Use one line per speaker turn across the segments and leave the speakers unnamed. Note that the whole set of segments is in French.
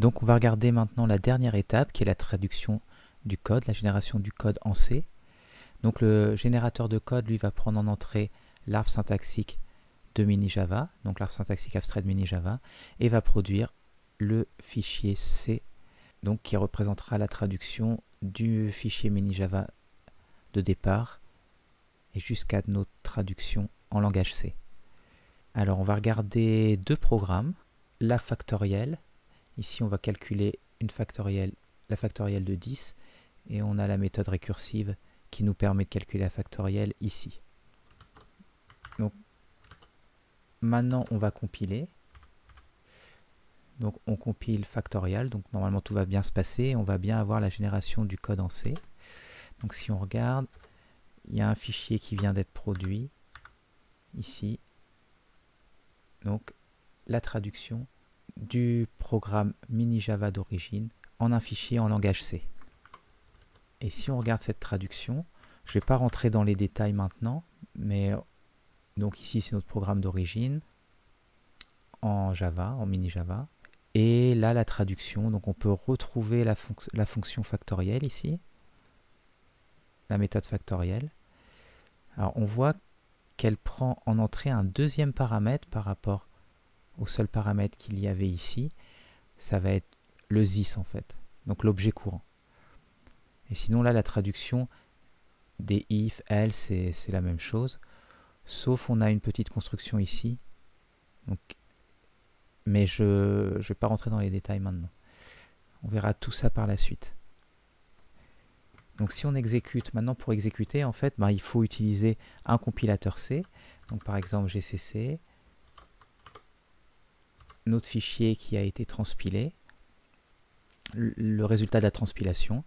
Donc on va regarder maintenant la dernière étape qui est la traduction du code, la génération du code en C. Donc le générateur de code lui va prendre en entrée l'arbre syntaxique de mini-java, donc l'arbre syntaxique abstrait de mini-java, et va produire le fichier C, donc qui représentera la traduction du fichier mini-java de départ et jusqu'à notre traduction en langage C. Alors on va regarder deux programmes, la factorielle, ici on va calculer une factorielle, la factorielle de 10 et on a la méthode récursive qui nous permet de calculer la factorielle ici. Donc maintenant on va compiler. Donc on compile factorial, donc normalement tout va bien se passer, on va bien avoir la génération du code en C. Donc si on regarde, il y a un fichier qui vient d'être produit ici. Donc la traduction du programme mini Java d'origine en un fichier en langage C. Et si on regarde cette traduction, je ne vais pas rentrer dans les détails maintenant, mais donc ici c'est notre programme d'origine en Java, en mini Java. Et là la traduction, donc on peut retrouver la, la fonction factorielle ici, la méthode factorielle. Alors on voit qu'elle prend en entrée un deuxième paramètre par rapport au seul paramètre qu'il y avait ici. Ça va être le ZIS en fait, donc l'objet courant. Et sinon là la traduction des if, else, c'est la même chose. Sauf on a une petite construction ici. Mais je ne vais pas rentrer dans les détails maintenant. On verra tout ça par la suite. Donc si on exécute, maintenant pour exécuter, en fait, bah, il faut utiliser un compilateur C. Donc par exemple GCC, notre fichier qui a été transpilé, le résultat de la transpilation.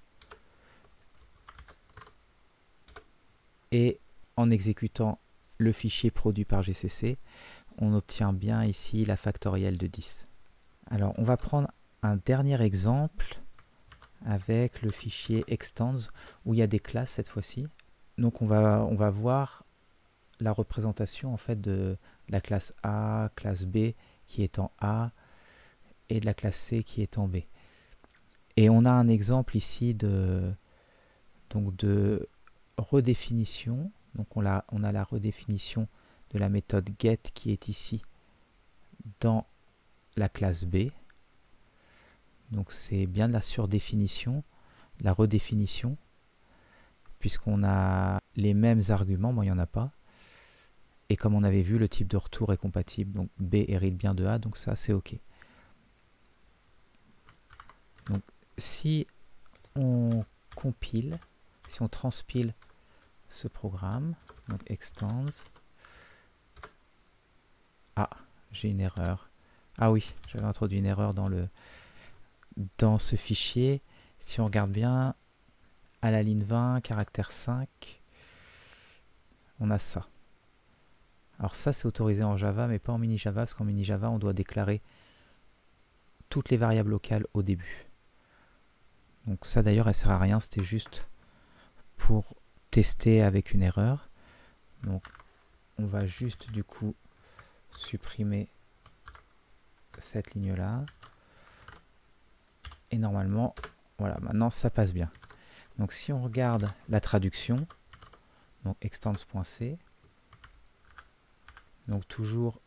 Et en exécutant le fichier produit par GCC, on obtient bien ici la factorielle de 10. Alors on va prendre un dernier exemple avec le fichier extends où il y a des classes cette fois-ci. Donc on va, on va voir la représentation en fait de la classe A, classe B qui est en A et de la classe C qui est en B. Et on a un exemple ici de, redéfinition. Donc on a, on a la redéfinition de la méthode get qui est ici dans la classe B. Donc c'est bien de la surdéfinition, la redéfinition, puisqu'on a les mêmes arguments, moi il n'y en a pas. Et comme on avait vu, le type de retour est compatible, donc B hérite bien de A, donc ça c'est OK. Donc si on compile, si on transpile ce programme, donc extends, ah, j'ai une erreur. Ah oui, j'avais introduit une erreur dans dans ce fichier, si on regarde bien, à la ligne 20, caractère 5, on a ça. Alors ça, c'est autorisé en Java, mais pas en mini Java, parce qu'en mini Java, on doit déclarer toutes les variables locales au début. Donc ça, d'ailleurs, elle sert à rien, c'était juste pour tester avec une erreur. Donc, on va juste, du coup, supprimer cette ligne-là. Et normalement, voilà, maintenant ça passe bien. Donc si on regarde la traduction, donc extends.c, donc toujours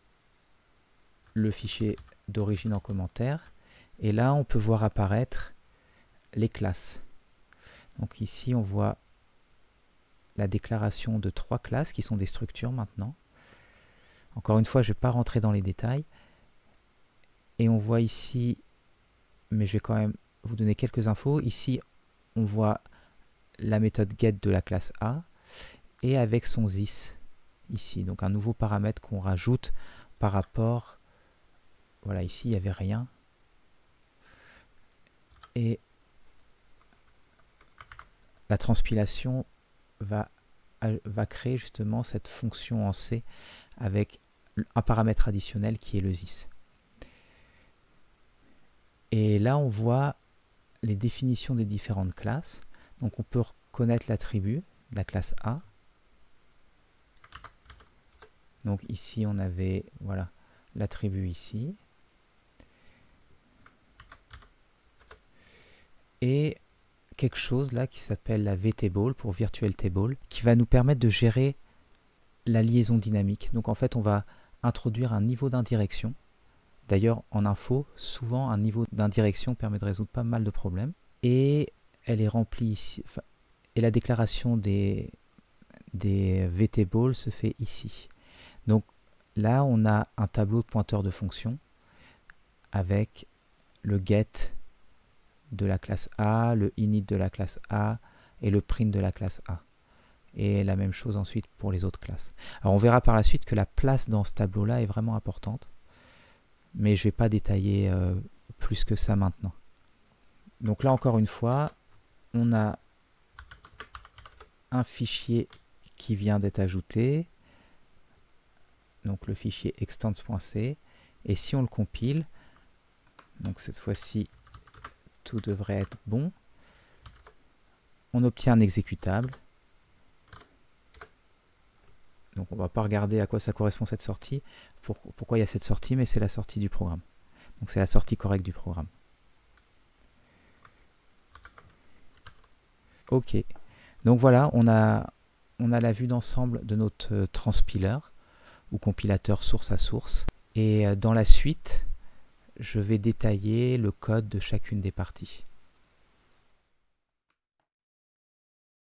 le fichier d'origine en commentaire, et là on peut voir apparaître les classes. Donc ici on voit la déclaration de trois classes qui sont des structures maintenant. Encore une fois, je ne vais pas rentrer dans les détails. Et on voit ici mais je vais quand même vous donner quelques infos. Ici, on voit la méthode get de la classe A et avec son this ici. Donc un nouveau paramètre qu'on rajoute par rapport... Voilà, ici, il n'y avait rien. Et la transpilation va, créer justement cette fonction en C avec un paramètre additionnel qui est le this. Et là, on voit les définitions des différentes classes. Donc on peut reconnaître l'attribut, la classe A. Donc ici, on avait voilà l'attribut ici. et quelque chose là qui s'appelle la VTable pour Virtual Table, qui va nous permettre de gérer la liaison dynamique. Donc en fait, on va introduire un niveau d'indirection. D'ailleurs, en info, souvent un niveau d'indirection permet de résoudre pas mal de problèmes. Et elle est remplie ici. et la déclaration des, des VTable se fait ici. Donc là, on a un tableau de pointeurs de fonctions avec le get de la classe A, le init de la classe A et le print de la classe A. Et la même chose ensuite pour les autres classes. Alors on verra par la suite que la place dans ce tableau-là est vraiment importante. Mais je ne vais pas détailler euh, plus que ça maintenant. Donc là encore une fois, on a un fichier qui vient d'être ajouté. Donc le fichier extends.c. Et si on le compile, donc cette fois-ci tout devrait être bon. On obtient un exécutable. Donc on va pas regarder à quoi ça correspond cette sortie, pourquoi il y a cette sortie, mais c'est la sortie du programme. Donc c'est la sortie correcte du programme. Ok, donc voilà, on a, on a la vue d'ensemble de notre euh, transpiler, ou compilateur source à source. Et euh, dans la suite, je vais détailler le code de chacune des parties.